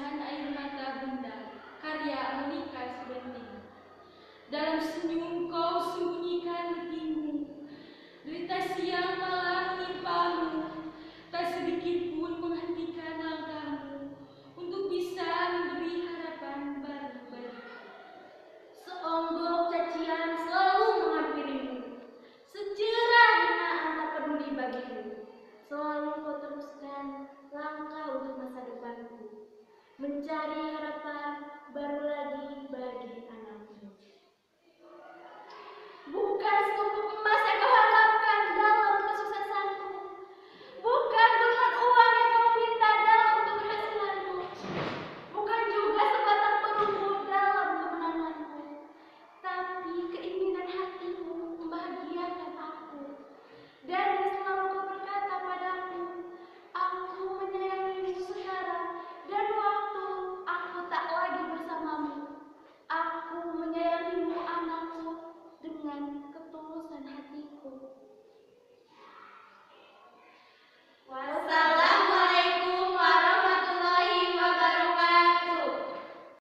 percikan air mata bunda, karya Monika Subenting. Dalam senyum kau sembunyikan bingung. mencari harapan baru lagi bagi anakmu. Bukan cukup emas